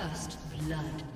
First blood.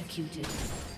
Executed.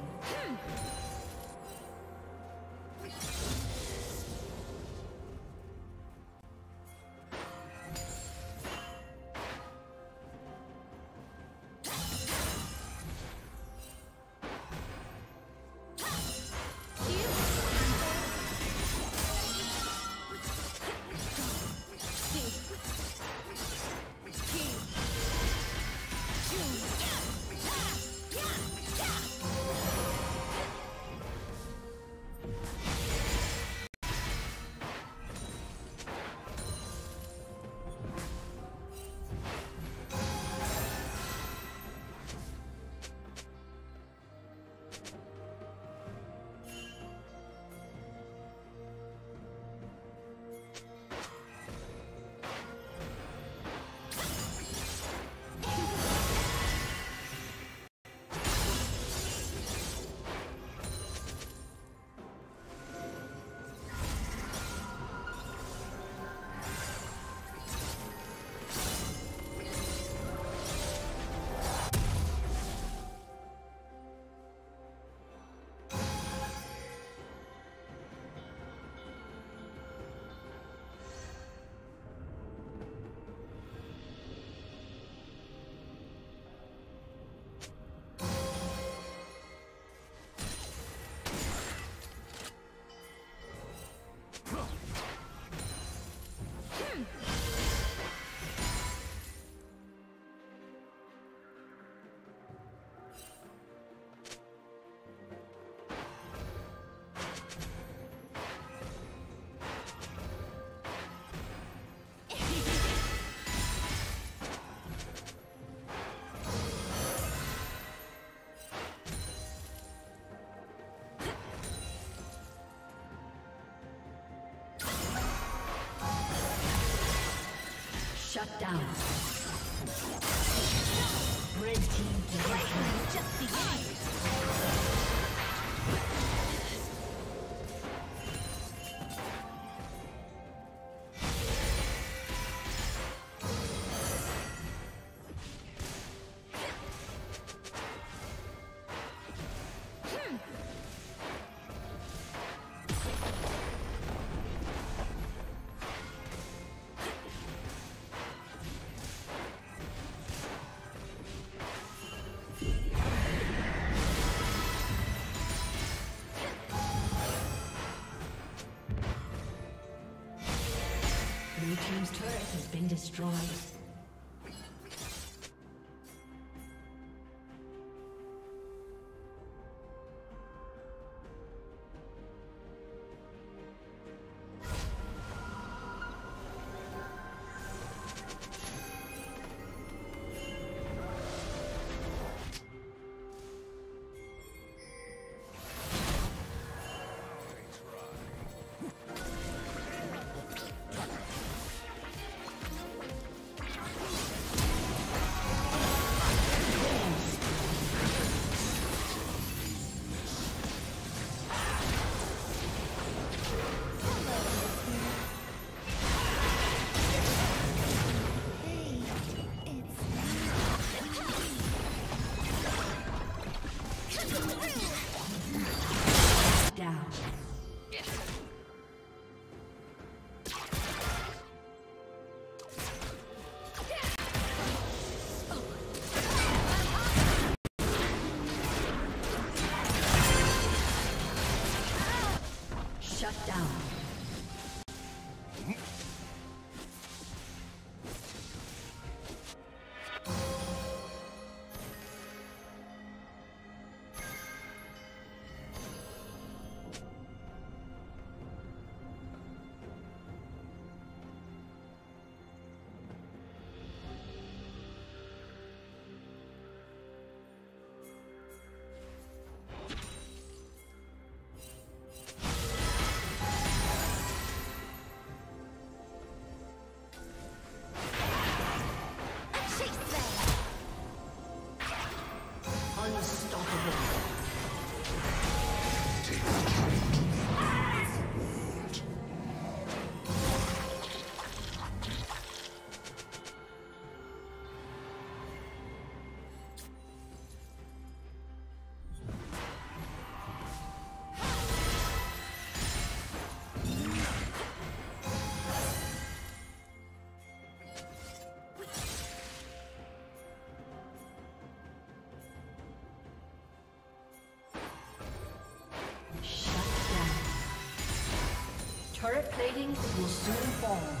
Shut down. Red team just beginning. Shut down. Turret plating will soon fall.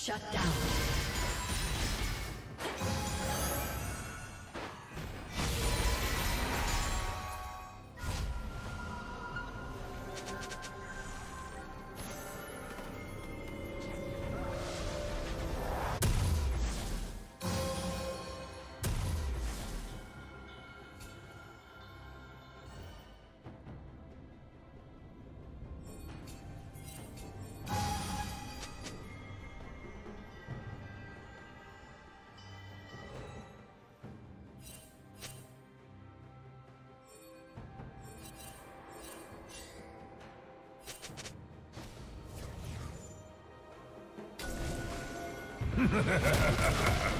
Shut down. Ha ha ha ha ha!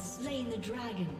Slain the dragon.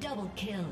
Double kill.